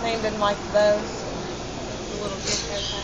named him like those. A little different.